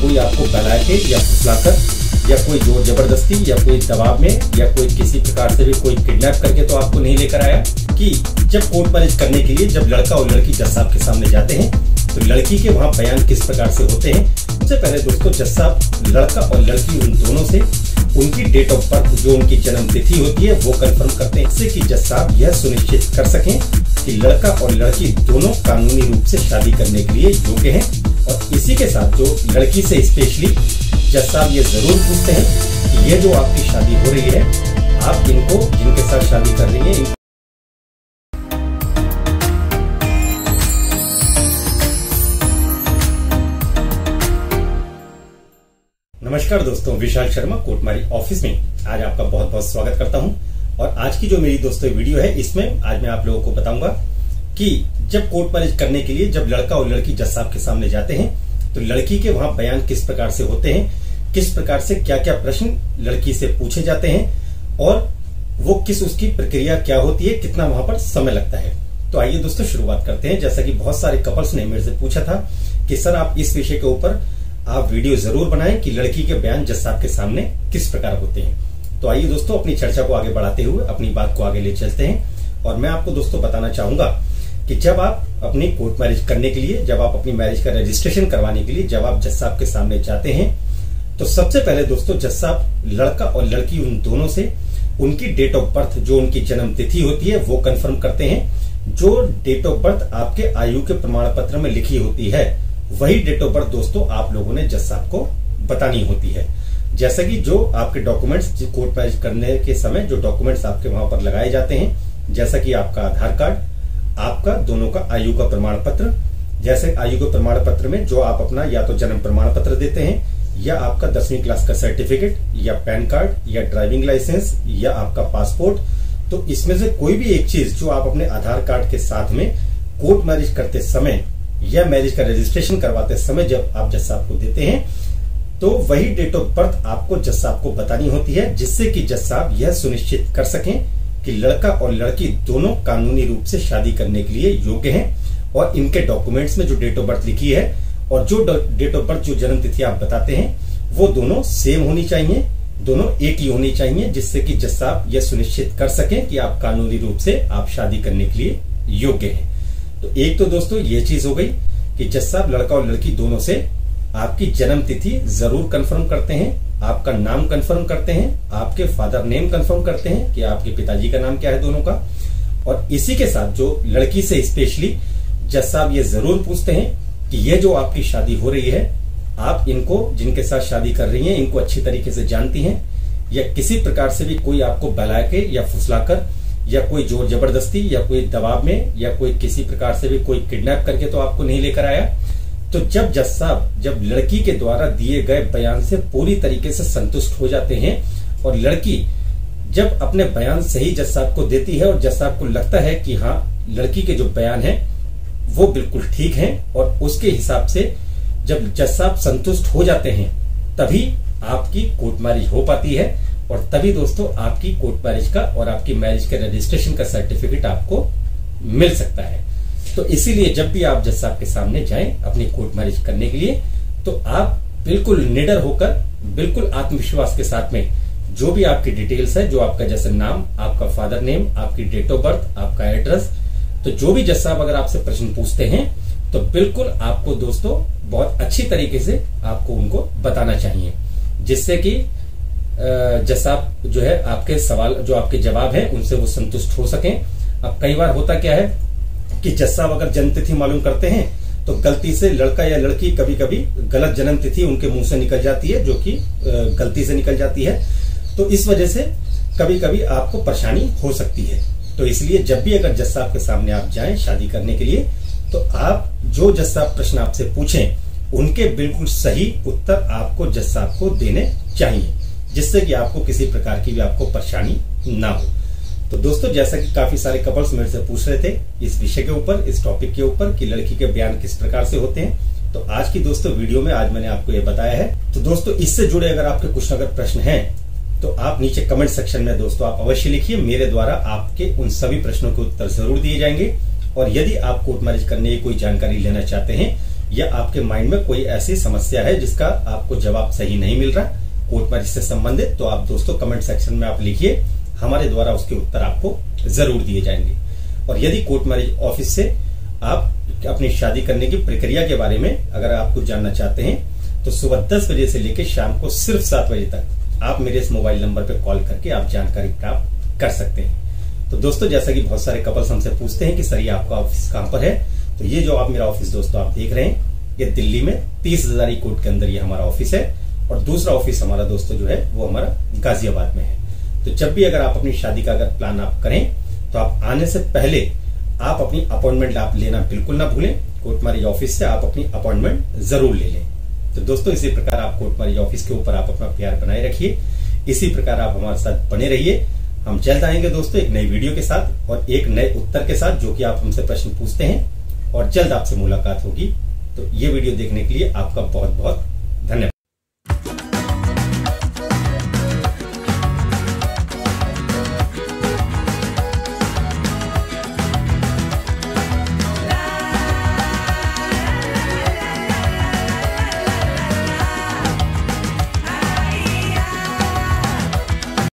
कोई आपको बहला के या फुसलाकर, या कोई ज़ोर ज़बरदस्ती, या कोई दबाव में, या कोई किसी प्रकार से भी कोई किडनैप करके तो आपको नहीं लेकर आया कि जब कोर्ट मैरिज करने के लिए जब लड़का और लड़की जज साहब के सामने जाते हैं तो लड़की के वहाँ बयान किस प्रकार से होते हैं? सबसे पहले दोस्तों, जज साहब, लड़का और लड़की उन दोनों से उनकी डेट ऑफ़ बर्थ जो उनकी जन्म तिथि होती है, वो कंफर्म करते हैं। इससे कि जज साहब यह सुनिश्चित कर सकें कि लड़का और लड़की दोनों कानूनी रूप से शादी करने के लिए योग्य हैं। और इसी के साथ जो लड़की से स्पेशली जज साहब ये ज़रूर पूछते हैं कि ये जो आपकी शादी हो रही है, आप इनको जिनके साथ शादी कर रही हैं नमस्कार दोस्तों, विशाल शर्मा, कोटमारी ऑफ़िस में। आज आपका बहुत बहुत स्वागत करता हूँ। और आज की जो मेरी दोस्तों, वीडियो है, इसमें आज मैं आप लोगों को बताऊँगा कि जब कोर्ट मैरिज करने के लिए जब लड़का और लड़की जज साहब के सामने जाते हैं तो लड़की के वहाँ बयान किस प्रकार से होते हैं, किस प्रकार से क्या क्या प्रश्न लड़की से पूछे जाते हैं, और वो किस उसकी प्रक्रिया क्या होती है, कितना वहाँ पर समय लगता है। तो आइए दोस्तों, शुरुआत करते हैं। जैसा कि बहुत सारे कपल्स ने मेरे से पूछा था कि, सर, आप इस विषय के ऊपर आप वीडियो ज़रूर बनाएँ कि लड़की के बयान जज साहब के सामने किस प्रकार होते हैं। तो आइए दोस्तों, अपनी चर्चा को आगे बढ़ाते हुए अपनी बात को आगे ले चलते हैं, और मैं आपको दोस्तों बताना चाहूँगा कि जब आप अपनी कोर्ट मैरिज करने के लिए, जब आप अपनी मैरिज का रजिस्ट्रेशन करवाने के लिए जब आप जज साहब के सामने जाते हैं तो सबसे पहले दोस्तों जज साहब लड़का और लड़की उन दोनों से उनकी डेट ऑफ़ बर्थ, जो उनकी जन्म तिथि होती है, वो कंफर्म करते हैं। जो डेट ऑफ़ बर्थ आपके आयु के प्रमाण पत्र में लिखी होती है, वही डेट ऑफ़ बर्थ दोस्तों आप लोगों ने जज साहब को बतानी होती है। जैसा कि जो आपके डॉक्यूमेंट्स कोर्ट मैरिज करने के समय जो डॉक्यूमेंट्स आपके वहाँ पर लगाए जाते हैं, जैसा कि आपका आधार कार्ड आपका, दोनों का आयु का प्रमाण पत्र जैसे आयु के प्रमाण पत्र में जो आप अपना या तो जन्म प्रमाण पत्र देते हैं, या आपका दसवीं क्लास का सर्टिफिकेट या पैन कार्ड या ड्राइविंग लाइसेंस या आपका पासपोर्ट तो इसमें से कोई भी एक चीज़ जो आप अपने आधार कार्ड के साथ में कोर्ट मैरिज करते समय या मैरिज का रजिस्ट्रेशन करवाते समय जब आप जज साहब को देते हैं तो वही डेट ऑफ़ बर्थ आपको जज साहब को बतानी होती है, जिससे कि जज साहब यह सुनिश्चित कर सकें कि लड़का और लड़की दोनों कानूनी रूप से शादी करने के लिए योग्य हैं और इनके डॉक्यूमेंट्स में जो डेट ऑफ़ बर्थ लिखी है और जो डेट ऑफ़ बर्थ जो जन्म तिथि आप बताते हैं, वो दोनों सेम होनी चाहिए, दोनों एक ही होनी चाहिए, जिससे कि जज साहब यह सुनिश्चित कर सकें कि आप कानूनी रूप से आप शादी करने के लिए योग्य हैं। तो एक तो दोस्तों, ये चीज़ हो गई कि जज साहब लड़का और लड़की दोनों से आपकी जन्म तिथि ज़रूर कंफर्म करते हैं, आपका नाम कंफर्म करते हैं, आपके फादर नेम कंफर्म करते हैं कि आपके पिताजी का नाम क्या है दोनों का। और इसी के साथ जो लड़की से स्पेशली जज साहब ये ज़रूर पूछते हैं कि ये जो आपकी शादी हो रही है, आप इनको, जिनके साथ शादी कर रही हैं, इनको अच्छी तरीके से जानती हैं या किसी प्रकार से भी कोई आपको बहला के या फुसलाकर या कोई ज़ोर ज़बरदस्ती या कोई दबाव में या कोई किसी प्रकार से भी कोई किडनैप करके तो आपको नहीं लेकर आया। तो जब जज साहब, जब लड़की के द्वारा दिए गए बयान से पूरी तरीके से संतुष्ट हो जाते हैं और लड़की जब अपने बयान सही जज साहब को देती है और जज साहब को लगता है कि हाँ लड़की के जो बयान है, वो बिल्कुल ठीक है और उसके हिसाब से जब जज साहब संतुष्ट हो जाते हैं, तभी आपकी कोर्ट मैरिज हो पाती है और तभी दोस्तों आपकी कोर्ट मैरिज का और आपकी मैरिज के रजिस्ट्रेशन का सर्टिफिकेट आपको मिल सकता है। तो इसीलिए जब भी आप जज साहब के सामने जाएँ अपनी कोर्ट मैरिज करने के लिए तो आप बिल्कुल निडर होकर, बिल्कुल आत्मविश्वास के साथ में जो भी आपकी डिटेल्स है, जो आपका जैसे नाम, आपका फादर नेम, आपकी डेट ऑफ़ बर्थ, आपका एड्रेस तो जो भी जज साहब अगर आपसे प्रश्न पूछते हैं तो बिल्कुल आपको दोस्तों बहुत अच्छी तरीके से आपको उनको बताना चाहिए। जिससे कि जैसा जो है, आपके सवाल, जो आपके जवाब है, उनसे वो संतुष्ट हो सकें। अब कई बार होता क्या है कि जज साहब अगर जन्म तिथि मालूम करते हैं तो गलती से लड़का या लड़की कभी कभी गलत जन्म तिथि उनके मुँह से निकल जाती है, जो कि गलती से निकल जाती है। तो इस वजह से कभी कभी आपको परेशानी हो सकती है। तो इसलिए जब भी अगर जज साहब के सामने आप जाएँ शादी करने के लिए तो आप जो जज साहब प्रश्न आपसे पूछें, उनके बिल्कुल सही उत्तर आपको जज साहब को देने चाहिए, जिससे कि आपको किसी प्रकार की भी आपको परेशानी ना हो। तो दोस्तों, जैसा कि काफ़ी सारे कपल्स मेरे से पूछ रहे थे, इस विषय के ऊपर, इस टॉपिक के ऊपर कि लड़की के बयान किस प्रकार से होते हैं। तो आज की दोस्तों वीडियो में आज मैंने आपको ये बताया है। तो दोस्तों, इससे जुड़े अगर आपके कुछ अगर प्रश्न हैं तो आप नीचे कमेंट सेक्शन में दोस्तों आप अवश्य लिखिए। मेरे द्वारा आपके उन सभी प्रश्नों के उत्तर ज़रूर दिए जाएँगे। और यदि आप कोर्ट मैरिज करने की कोई जानकारी लेना चाहते हैं, या आपके माइंड में कोई ऐसी समस्या है जिसका आपको जवाब सही नहीं मिल रहा, कोर्ट मैरिज से संबंधित तो आप दोस्तों कमेंट सेक्शन में आप लिखिए। हमारे द्वारा उसके उत्तर आपको ज़रूर दिए जाएँगे। और यदि कोर्ट मैरिज ऑफ़िस से आप अपनी शादी करने की प्रक्रिया के बारे में अगर आप कुछ जानना चाहते हैं तो सुबह दस बजे से लेकर शाम को सिर्फ़ सात बजे तक आप मेरे इस मोबाइल नंबर पर कॉल करके आप जानकारी प्राप्त कर सकते हैं। तो दोस्तों, जैसा कि बहुत सारे कपल्स हमसे पूछते हैं कि सर, ये आपका ऑफ़िस कहाँ पर है? तो ये जो आप मेरा ऑफ़िस दोस्तों, आप देख रहे हैं, ये दिल्ली में तीस हजारी कोर्ट के अंदर ये हमारा ऑफ़िस है। और दूसरा ऑफ़िस हमारा दोस्तों जो है, वो हमारा गाजियाबाद में है। तो जब भी अगर आप अपनी शादी का अगर प्लान आप करें तो आप आने से पहले आप अपनी अपॉइंटमेंट आप लेना बिल्कुल ना भूलें। कोर्ट ऑफ़िस से आप अपनी अपॉइंटमेंट ज़रूर ले लें। तो दोस्तों, इसी प्रकार आप कोर्ट ऑफ़िस के ऊपर आप अपना प्यार बनाए रखिए। इसी प्रकार आप हमारे साथ बने रहिए। हम जल्द आएँगे दोस्तों एक नई वीडियो के साथ और एक नए उत्तर के साथ, जो कि आप हमसे प्रश्न पूछते हैं और जल्द आपसे मुलाकात होगी। तो ये वीडियो देखने के लिए आपका बहुत बहुत